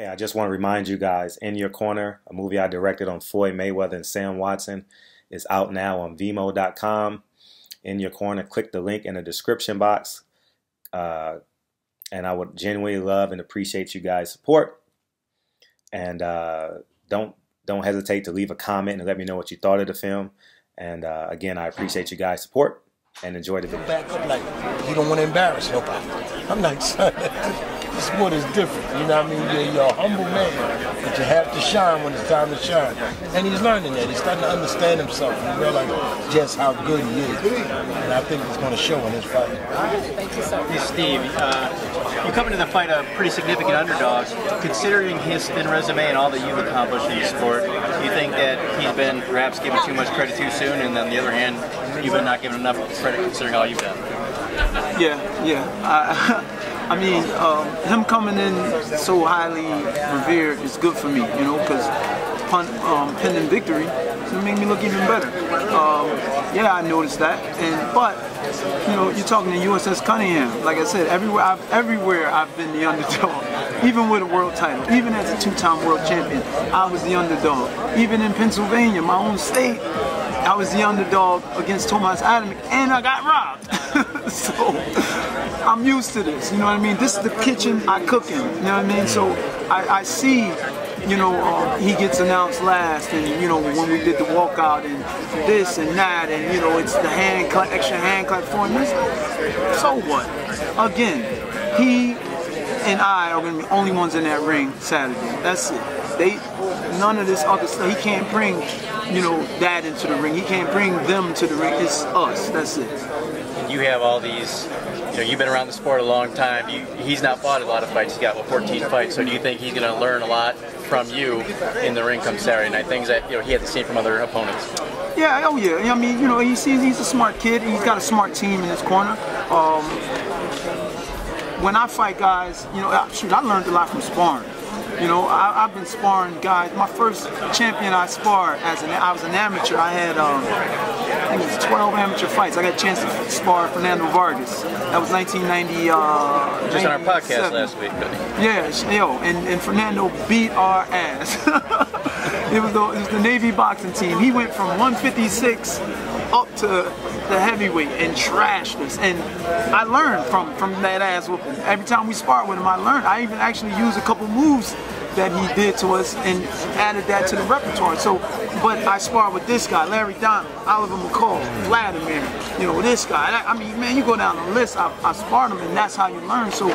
Hey, I just want to remind you guys In Your Corner, a movie I directed on Floyd Mayweather and Sam Watson, is out now on Vimeo.com. In Your Corner, click the link in the description box. Uh, and I would genuinely love and appreciate you guys' support. And uh, don't don't hesitate to leave a comment and let me know what you thought of the film. And uh, again, I appreciate you guys' support and enjoy the video. Back up like you don't want to embarrass nobody. I'm like, the sport is different. You know what I mean? You're, you're a humble man, but you have to shine when it's time to shine. And he's learning that. He's starting to understand himself and realize just how good he is. And I think it's going to show in his fight. Thank you so much. Hey, Steve, uh, you come into the fight a pretty significant underdog. Considering his thin resume and all that you've accomplished in the sport, do you think that he's been perhaps given too much credit too soon, and on the other hand, you've been not given enough credit considering all you've done? Yeah, yeah. I, I mean, um, him coming in so highly revered is good for me, you know, because um, pending victory, it made me look even better. Um, yeah, I noticed that, and but you know, you're talking to USS Cunningham. Like I said, everywhere I've everywhere I've been the underdog. Even with a world title, even as a two-time world champion, I was the underdog. Even in Pennsylvania, my own state, I was the underdog against Tomasz Adamek, and I got robbed. so I'm used to this. You know what I mean? This is the kitchen I cook in. You know what I mean? So I, I see, you know, um, he gets announced last, and you know when we did the walkout and this and that, and you know it's the hand cut, extra hand cut for him. So what? Again, he and I are gonna be the only ones in that ring Saturday. That's it. They none of this other stuff. He can't bring, you know, that into the ring. He can't bring them to the ring. It's us. That's it. You have all these. You know, you've been around the sport a long time. You, he's not fought a lot of fights. He's got what 14 fights. So do you think he's going to learn a lot from you in the ring come Saturday night? Things that you know he hasn't seen from other opponents. Yeah, oh yeah. I mean, you know, he sees he's a smart kid. He's got a smart team in his corner. Um, when I fight guys, you know, shoot, I learned a lot from sparring. You know, I, have been sparring guys. My first champion I sparred as an I was an amateur. I had um, I think it was 12 amateur fights. I got a chance to spar Fernando Vargas. That was 1990. Uh, Just on our podcast last week. Yeah, yo, and, and Fernando beat our ass. it, was the, it was the Navy boxing team. He went from 156 up to the heavyweight and trashed us. And I learned from from that ass whooping. Every time we sparred with him, I learned. I even actually used a couple moves that he did to us and added that to the repertoire. So, but I sparred with this guy, Larry Donald, Oliver McCall, Vladimir, you know, this guy. I, I mean, man, you go down the list, I, I sparred him, and that's how you learn. So,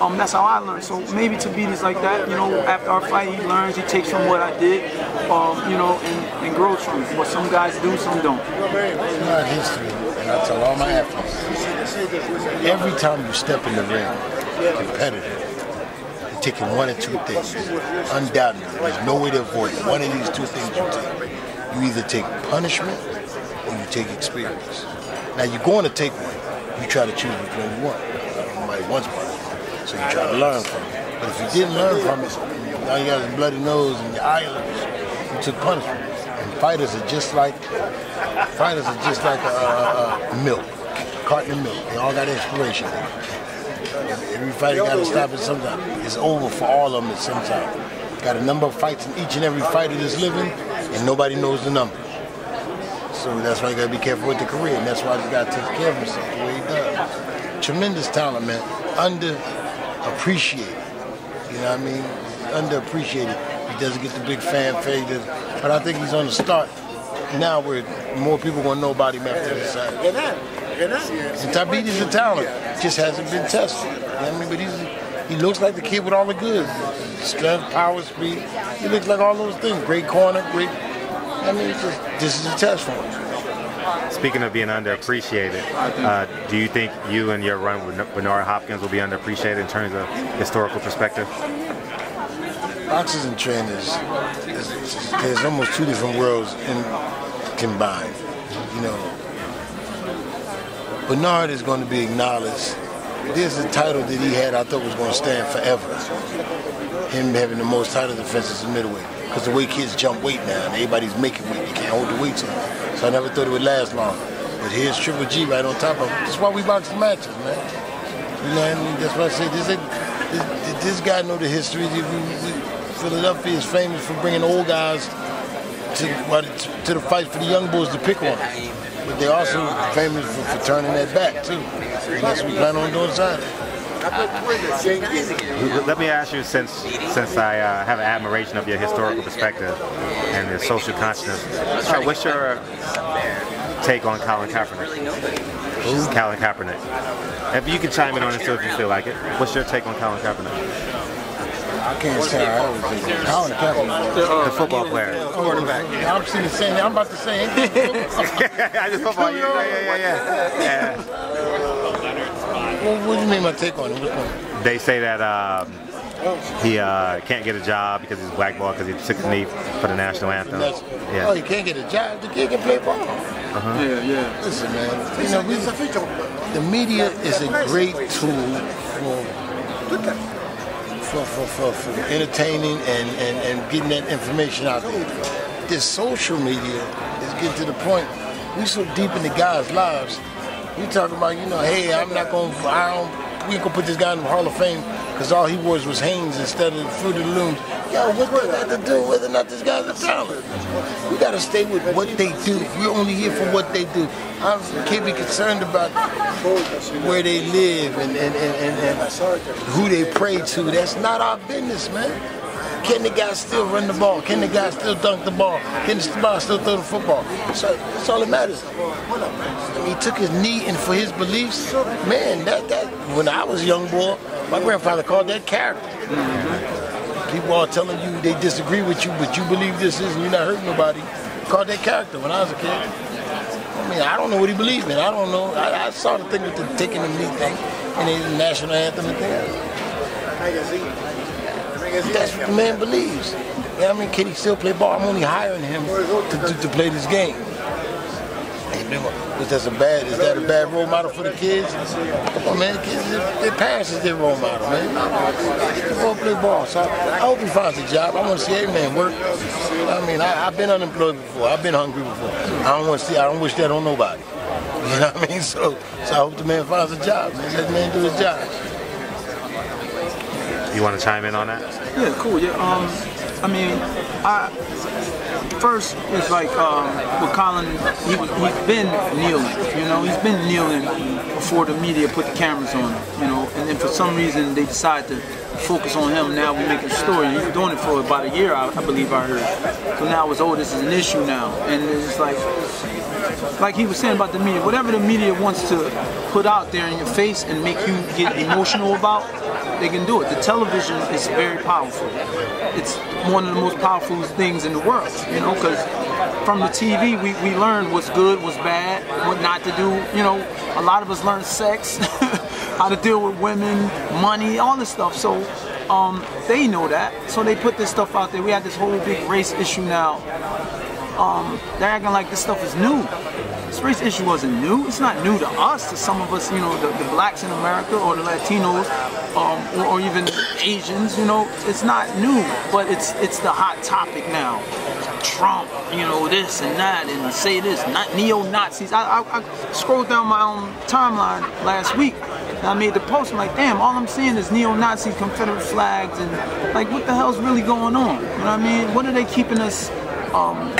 um, that's how I learned. So maybe Tabiti like that, you know, after our fight, he learns, he takes from what I did, um, you know, and, and grows from it. But some guys do, some don't. It's not history, and I tell all my athletes, every time you step in the ring, competitive, you're taking one or two things. Undoubtedly, there's no way to avoid it. One of these two things you take. You either take punishment or you take experience. Now you're going to take one. You try to choose which one you want. Nobody wants one. So you try to learn from it. But if you didn't learn from it, now you got a bloody nose and your eyelids. You took punishment. And fighters are just like fighters are just like a, a, a milk, carton of milk. They all got expiration. Every fighter got to stop at some time. It's over for all of them at some time. Got a number of fights in each and every fighter that's living, and nobody knows the number. So that's why you got to be careful with the career, and that's why he's got to take care of yourself the way he does. Tremendous talent, man. Underappreciated. You know what I mean? Underappreciated. He doesn't get the big fanfare, but I think he's on the start now where more people going to know about him after this side. And Tabiti is a talent, just hasn't been tested. You know what I mean? But he's, he looks like the kid with all the goods. Strength, power, speed. He looks like all those things. Great corner, great. I mean, just, this is a test for him. Speaking of being underappreciated, uh, do you think you and your run with Bernard Hopkins will be underappreciated in terms of historical perspective? Boxers and trainers, there's almost two different worlds in, combined. You know, Bernard is going to be acknowledged. There's a title that he had I thought was going to stand forever. Him having the most title defenses in middleweight. Because the way kids jump weight now, and everybody's making weight, you can't hold the weights on. So I never thought it would last long. But here's Triple G right on top of it. That's why we box the matches, man. You know what I mean? That's why I say this This, this guy know the history. Philadelphia is famous for bringing old guys to, to the fight for the young boys to pick on. But they're also famous for, for turning that back too. And that's what we plan on doing Saturday. Let me ask you, since since I uh, have an admiration of your historical perspective and your social consciousness, uh, what's your take on Colin Kaepernick? Who's Colin Kaepernick? If you can chime in on it too if you feel like it. What's your take on Colin Kaepernick? I can't say I always think Colin Kaepernick. The football player. Quarterback. I'm seeing the same I'm about to say. I just football. Yeah, yeah, yeah, yeah. Well, what do you mean my take on it? They say that um, he uh, can't get a job because he's blackballed because he took the knee for the national anthem. Yeah. Oh, he can't get a job. The kid can play ball. Uh-huh. Yeah, yeah. Listen, man. You know, we, the media is a great tool for for, for, for, for entertaining and, and, and getting that information out there. This social media is getting to the point, we so deep in the guys' lives, we talking about, you know, hey, I'm not going to, I don't, we ain't going to put this guy in the Hall of Fame because all he was was Hanes instead of Fruit of the Looms. Yo, what does that to do whether or not this guy's a talent? We got to stay with what they do. We're only here for what they do. I can't be concerned about where they live and, and, and, and, and who they pray to. That's not our business, man. Can the guy still run the ball? Can the guy still dunk the ball? Can the guy still throw the football? So that's all that matters. Mean, he took his knee and for his beliefs, man, that, that when I was a young boy, my grandfather called that character. People are telling you they disagree with you, but you believe this is and you're not hurting nobody. Called that character when I was a kid. I mean, I don't know what he believed in. I don't know. I, I saw the thing with the taking the knee thing and the national anthem and things. That's what the man believes. Yeah, I mean, can he still play ball? I'm only hiring him to, to, to play this game. Is that a bad? Is that a bad role model for the kids? Come on, man. Kids, their parents is their role model, man. They go play ball. So I, hope he finds a job. I want to see every man work. I mean, I, have been unemployed before. I've been hungry before. I don't want to see. I don't wish that on nobody. You know what I mean? So, so I hope the man finds a job. Man. Let the man do his job. You want to chime in on that? Yeah, cool. Yeah. Um, I mean, I first it's like um, with Colin, he, he's been kneeling, you know, he's been kneeling before the media put the cameras on him, you know, and then for some reason they decide to focus on him. Now we make a story. He's been doing it for about a year, I, I believe I heard. So now it's oh, this is an issue now, and it's like, like he was saying about the media, whatever the media wants to put out there in your face and make you get emotional about, they can do it. The television is very powerful. It's one of the most powerful things in the world, you know, because from the TV we, we learn what's good, what's bad, what not to do. You know, a lot of us learn sex, how to deal with women, money, all this stuff. So um, they know that, so they put this stuff out there. We had this whole big race issue now. Um, they're acting like this stuff is new. This race issue wasn't new. It's not new to us, to some of us, you know, the, the blacks in America or the Latinos um, or, or, even Asians, you know, it's not new, but it's it's the hot topic now. Trump, you know, this and that, and say this, not neo-Nazis. I, I, I scrolled down my own timeline last week, and I made the post, I'm like, damn, all I'm seeing is neo-Nazi Confederate flags, and like, what the hell's really going on? You know what I mean? What are they keeping us um,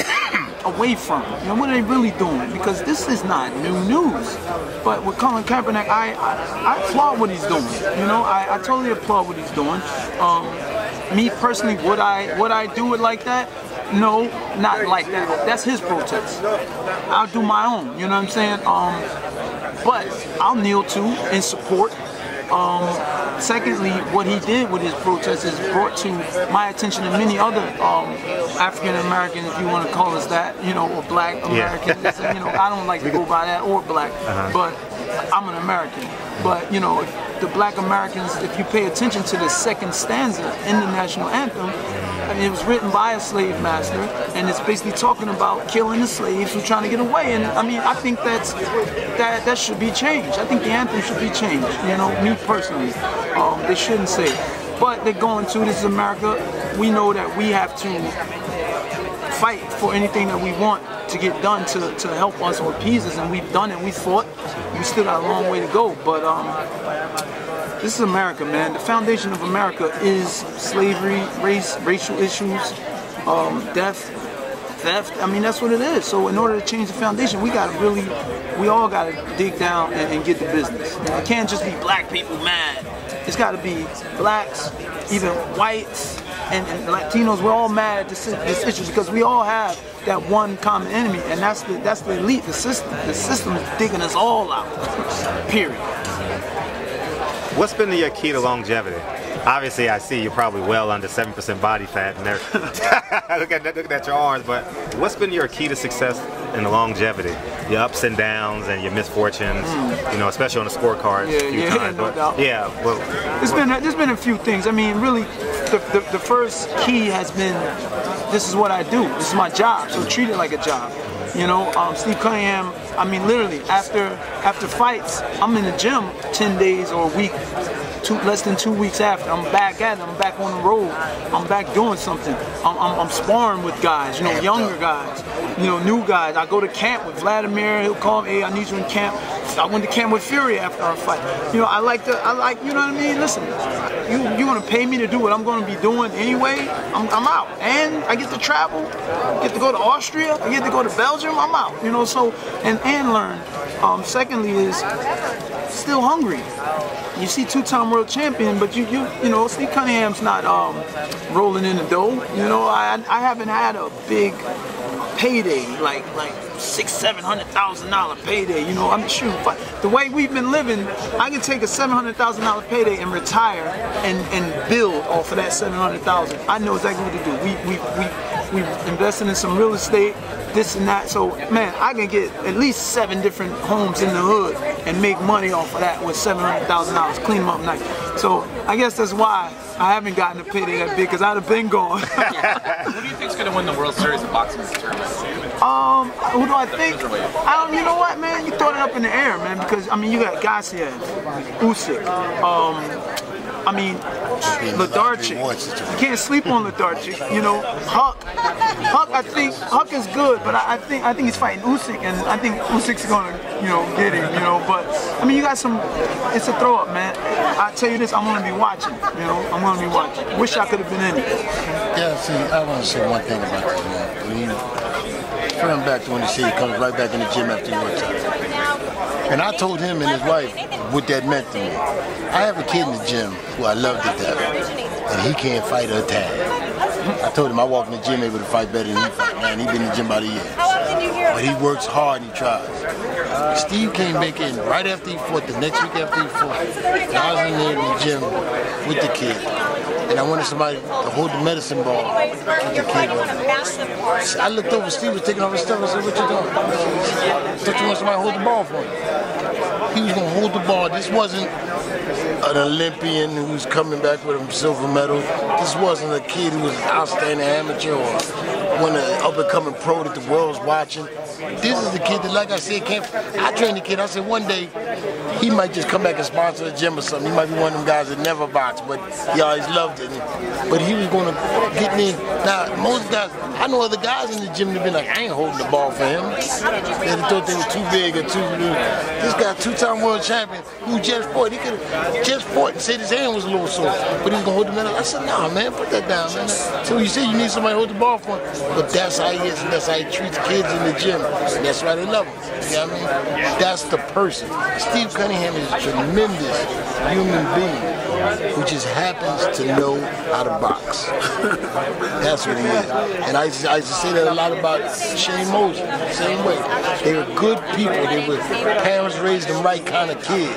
away from? You know, what are they really doing? Because this is not new news. But with Colin Kaepernick, I, I, I applaud what he's doing. You know, I, I totally applaud what he's doing. Um, me personally, would I would I do it like that? No, not like that. That's his protest. I'll do my own. You know what I'm saying? Um, but I'll kneel too in support um, secondly, what he did with his protest is brought to my attention and many other um, African Americans, if you want to call us that, you know, or Black Americans. Yeah. you know, I don't like to go by that or Black, uh-huh. but I'm an American. But you know, the Black Americans, if you pay attention to the second stanza in the national anthem, Mean, it was written by a slave master, and it's basically talking about killing the slaves who are trying to get away. And I mean, I think that's that that should be changed. I think the anthem should be changed. You know, me personally, um, they shouldn't say. But they're going to this is America. We know that we have to fight for anything that we want to get done to, to help us or appease us, and we've done it. We fought. We still got a long way to go, but um, this is America, man. The foundation of America is slavery, race, racial issues, um, death, theft. I mean, that's what it is. So in order to change the foundation, we got to really, we all got to dig down and, and, get the business. It can't just be black people mad. It's got to be blacks, even whites, and, and, Latinos. We're all mad at this, this issue because we all have that one common enemy, and that's the that's the elite, the system. The system is digging us all out. Period. What's been your key to longevity? Obviously, I see you're probably well under seven percent body fat, and look at look at your arms. But what's been your key to success in the longevity? Your ups and downs and your misfortunes, mm. you know, especially on the scorecard. Yeah, yeah, times, no but, doubt. Yeah, well, there's been there's been a few things. I mean, really, the, the, the first key has been this is what I do. This is my job. So treat it like a job. You know, um, Steve Cunningham. I mean, literally after after fights, I'm in the gym ten days or a week two, less than two weeks after, I'm back at it. I'm back on the road. I'm back doing something. I'm, I'm, I'm sparring with guys, you know, younger guys, you know, new guys. I go to camp with Vladimir. He'll call me, hey, I need you in camp. I went to camp with Fury after our fight. You know, I like to, I like, you know what I mean? Listen, you you want to pay me to do what I'm going to be doing anyway? I'm, I'm out, and I get to travel, get to go to Austria, I get to go to Belgium. I'm out, you know. So and and learn. Um, secondly, is still hungry. You see two-time world champion, but you you you know Steve Cunningham's not um, rolling in the dough. You know I I haven't had a big payday like like six seven hundred thousand dollar payday. You know I'm sure the way we've been living, I can take a seven hundred thousand dollar payday and retire and and build off of that seven hundred thousand. I know exactly what to do. We we we we invested in some real estate this and that. So man, I can get at least seven different homes in the hood and make money off of that with seven hundred thousand dollars, clean up night. So I guess that's why I haven't gotten a payday that big because I'd have been gone. who do you think's gonna win the World Series of boxing tournament? Um, who do I think? I don't. You know what, man? You throw it up in the air, man. Because I mean, you got Gassiev, Usyk, um, I mean, lethargic. You can't sleep on lethargic. You know, Huck. Huck, I think Huck is good, but I, I think I think he's fighting Usyk, and I think Usyk's gonna, you know, get him. You know, but I mean, you got some. It's a throw up, man. I tell you this, I'm gonna be watching. You know, I'm gonna be watching. Wish I could have been in it. Yeah, see, I want to say one thing about this, man. When you turn back to when he said he comes right back in the gym after your time. And I told him and his wife what that meant to me. I have a kid in the gym who I love to death, and he can't fight a tag. I told him I walk in the gym able to fight better than he fight. Man, he been in the gym about a year. But he works hard and he tries. Steve came back in right after he fought, the next week after he fought. And I was in there in the gym with the kid and I wanted somebody to hold the medicine ball the kid. I looked over, Steve was taking off his stuff. I said, what you doing? I thought you want somebody to hold the ball for you. He was going to hold the ball. This wasn't an Olympian who's coming back with a silver medal. This wasn't a kid who was an outstanding amateur or one of the up and coming pro that the world's watching. This is the kid that, like I said, can't. I trained the kid. I said one day he might just come back and sponsor the gym or something. He might be one of them guys that never boxed, but he always loved it. But he was going to get me. Now most guys, I know other guys in the gym that been like, I ain't holding the ball for him. They thought they were too big or too. This guy, two-time world champion, who just fought. He could have just fought and said his hand was a little sore, but he's gonna hold the medal. I said, Nah, man, put that down, man. So you say you need somebody to hold the ball for him, but that's how he is, and that's how he treats kids in the gym. And that's why they love him. You know what I mean? That's the person. Steve Cunningham is a tremendous human being who just happens to know how to box. That's what he is. And I used, to, I say that a lot about Shane Mosley, same way. They were good people. They were parents raised the right kind of kids.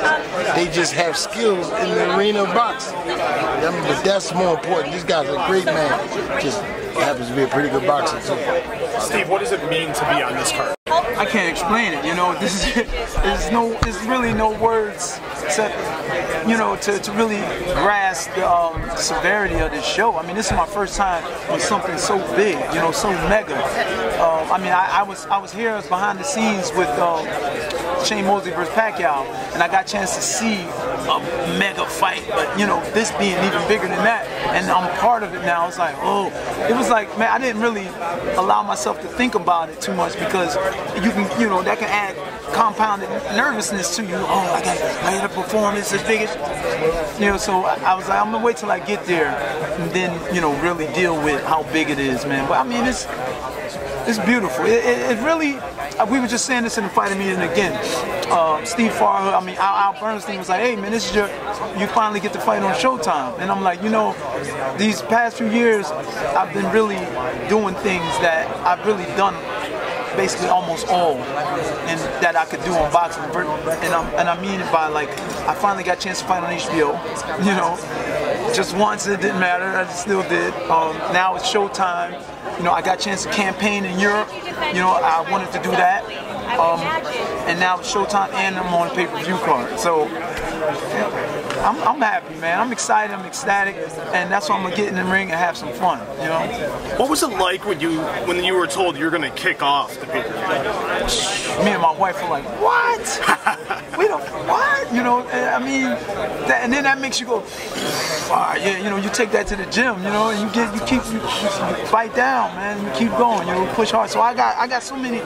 They just have skills in the arena of boxing. I mean, but that's more important. This guy's a great man. Just happens to be a pretty good boxer too. Steve, what does it mean to be on this card? I can't explain it. You know, this is there's no there's really no words you know to, to really grasp the um, severity of this show. I mean, this is my first time with something so big, you know, so mega. Um, I mean, I, I was I was here, behind the scenes with uh, Shane Mosley versus Pacquiao, and I got a chance to see a mega fight. But you know, this being even bigger than that, and I'm part of it now. It's like, oh, it was like, man, I didn't really allow myself to think about it too much because you can, you know, that can add compounded nervousness to you. Oh, I got, I got to perform this as big as, you know. So I was like, I'm gonna wait till I get there, and then you know, really deal with how big it is, man. But I mean, it's it's beautiful. It, it, it really, uh, we were just saying this in the fighting meeting again. Uh, Steve Farhood, I mean, Al, Al Bernstein was like, hey man, this is your, you finally get to fight on Showtime. And I'm like, you know, these past few years, I've been really doing things that I've really done basically almost all and that I could do on boxing. And, I'm, and I mean it by like, I finally got a chance to fight on HBO, you know, just once it didn't matter, I still did. Um, now it's Showtime. You know, I got a chance to campaign in Europe. You know, I wanted to do that. Um, and now it's Showtime and I'm on a pay-per-view card. So I'm, I'm, happy, man. I'm excited. I'm ecstatic, and that's why I'm gonna get in the ring and have some fun. You know. What was it like when you when you were told you're gonna kick off the pay per view? Me and my wife were like, "What? we don't what? You know? I mean, that, and then that makes you go, ah, yeah. You know, you take that to the gym. You know, and you get you keep you, you fight down, man. You keep going. You know, push hard. So I got I got so many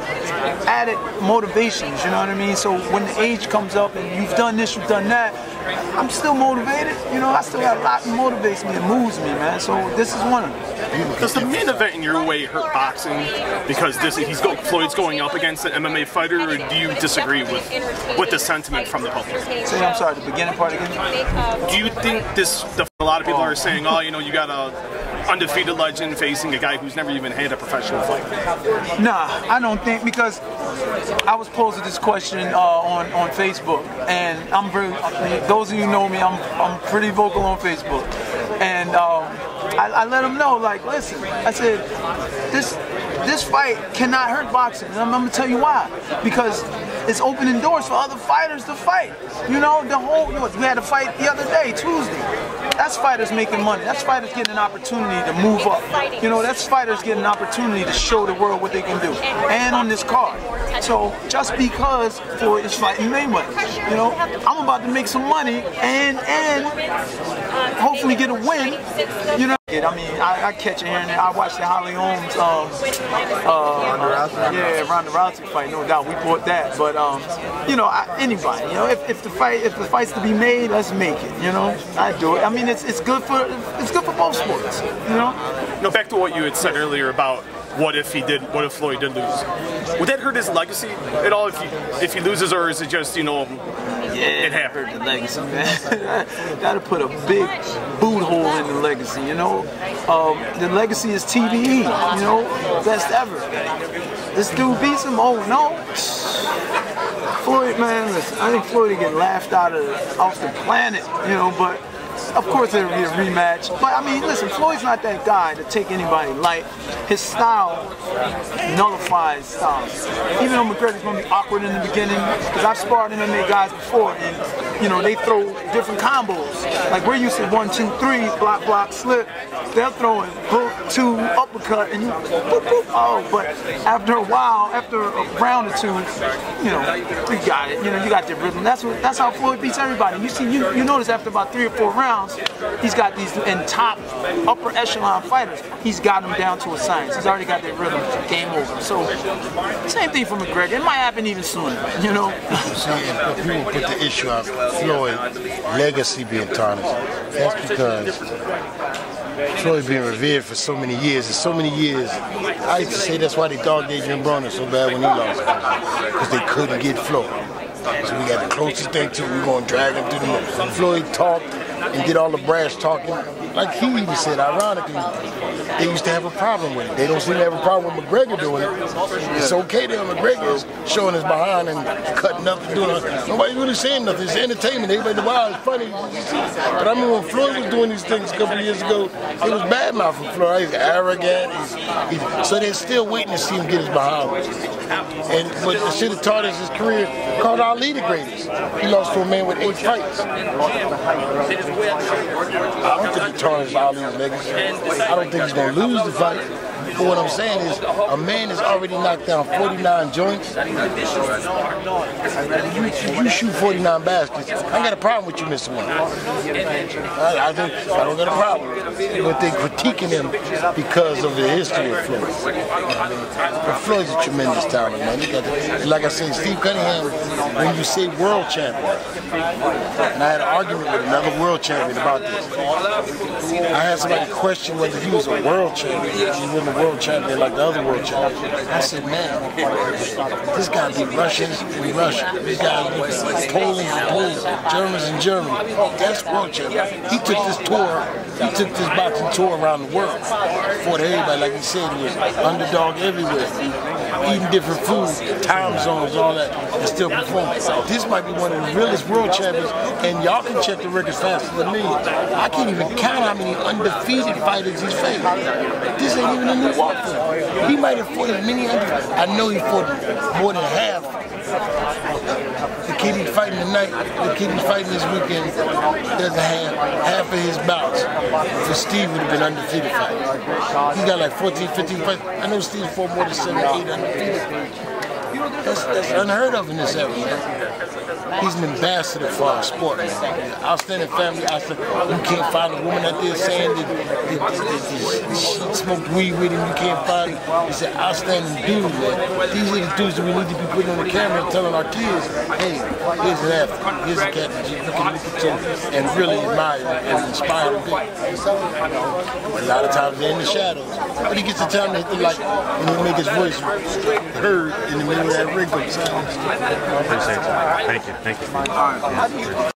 added motivations. You know what I mean? So when the age comes up and you've done this, you've done that I'm still motivated. You know, I still got a lot that motivates me and moves me, man. So this is one of them. Does the main event in your way hurt boxing because this he's go, Floyd's going up against an MMA fighter, or do you disagree with with the sentiment from the public? Say, I'm sorry, the beginning part again. Do you think this? The, a lot of people are saying, oh, you know, you got a undefeated legend facing a guy who's never even had a professional fight? Nah, I don't think because I was posed this question uh, on on Facebook, and I'm very. Those of you know me, I'm I'm pretty vocal on Facebook, and um, I, I let them know like, listen, I said this this fight cannot hurt boxing, and I'm, I'm gonna tell you why. Because it's opening doors for other fighters to fight. You know, the whole we had a fight the other day, Tuesday. That's fighters making money. That's fighters getting an opportunity to move up. You know, that's fighters getting an opportunity to show the world what they can do. And on this card. So just because Floyd is fighting Mayweather, you know, I'm about to make some money and and hopefully get a win. You know. I mean, I, I catch it here and there. I watched the Holly Holmes, um, uh, yeah, Ronda Rousey fight, no doubt. We bought that, but um, you know, I, anybody, you know, if, if the fight, if the fight's to be made, let's make it. You know, I do it. I mean, it's it's good for it's good for both sports. You know. No, back to what you had said earlier about what if he did what if Floyd did lose? Would that hurt his legacy at all if he if he loses or is it just, you know yeah, it happened the legacy, man. Gotta put a big boot hole in the legacy, you know? Um, the legacy is TBE, you know? Best ever. This dude beats him, oh no. Floyd, man, listen, I think Floyd get laughed out of off the planet, you know, but of course, it'll be a rematch. But I mean, listen, Floyd's not that guy to take anybody light. His style nullifies styles. Even though McGregor's going to be awkward in the beginning, because I've sparred MMA guys before, and you know they throw different combos. Like we're used to one, two, three, block, block, slip. They're throwing hook, two, uppercut, and you, boop, boop, oh. But after a while, after a round or two, you know, you got it. You know, you got the rhythm. That's what. That's how Floyd beats everybody. You see, you, you notice after about three or four rounds he's got these in top upper echelon fighters. He's got them down to a science. He's already got their rhythm. Game over. So same thing for McGregor. It might happen even sooner. You know. See, people put the issue of Floyd legacy being tarnished. That's because Floyd being revered for so many years, and so many years. I used to say that's why they dogged Adrian Broner so bad when he lost, because they couldn't get Floyd. So we got the closest thing to it. We gonna drag him through the mud. Floyd talked and get all the brass talking. Like he even said, ironically, they used to have a problem with it. They don't seem to have a problem with McGregor doing it. It's okay that McGregor is showing his behind and cutting up and doing it. Nobody's really saying nothing. It's entertainment. Everybody, wow, it's funny. But I remember when Floyd was doing these things a couple years ago, it was bad mouthing Floyd. He's arrogant. He's, he's, so they're still waiting to see him get his behind. And but the shit that taught us his career called Ali the greatest. He lost to a man with eight fights. I don't think tarnished Ali's legacy. I don't think he's to lose the fight. But what I'm saying is, a man has already knocked down 49 joints. You, you shoot 49 baskets. I got a problem with you missing one. I, I, don't, I don't got a problem. But they're critiquing him because of the history of Floyd. But Floyd's a tremendous talent, man. Like I said, Steve Cunningham, when you say world champion, and I had an argument with another world champion about this. I had somebody question whether he was a world champion. He wasn't world champion like the other world champion. I said, man, this guy beat Russians in Russia. This guy beat Poland in Poland, Germans in Germany. That's world champion. He took this tour, he took this boxing tour around the world. Fought everybody, like he said, he was underdog everywhere. Eating different food, time zones, all that, and still performing. This might be one of the realest world champions, and y'all can check the records faster than me. I can't even count how many undefeated fighters he's faced. This ain't even a new walk. He might have fought as many under. I know he fought more than half. The kid he's fighting tonight, the kid he's fighting this weekend, doesn't have half of his bouts. For Steve would have been undefeated fight. He got like 14, 15 fights. I know Steve fought more than seven, eight undefeated. That's, that's unheard of in this man. He's an ambassador for our sport. Outstanding family. Said, you can't find a woman out there saying that, that, that, that she smoked weed with him. You can't find. He's an outstanding dude, man. These are the dudes that we need to be putting on the camera and telling our kids, hey, here's an athlete, here's a captain. You can look at him and really admire and inspire them. A lot of times they're in the shadows. But he gets the time to hit the light and he make his voice heard in the middle of that ring. Appreciate you. Thank you. Thank you.